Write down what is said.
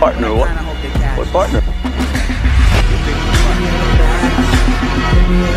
partner? What, what partner?